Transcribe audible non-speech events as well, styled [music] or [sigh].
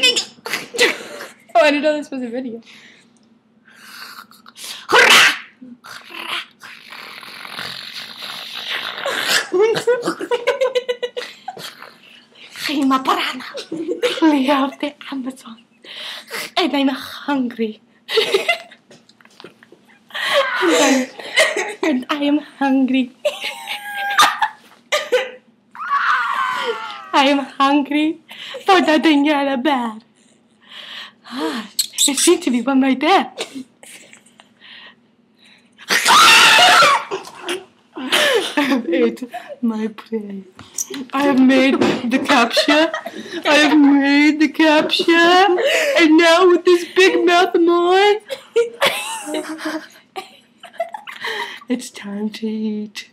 [laughs] oh, I didn't know this was a video. I'm a piranha. Flee of the Amazon. And I'm hungry. and, [laughs] I'm, and I am hungry. I am hungry for the Daniela bear. Ah, it seems to be one right there. I have ate my prey. I have made the capture. I have made the capture. And now with this big mouth of mine, it's time to eat.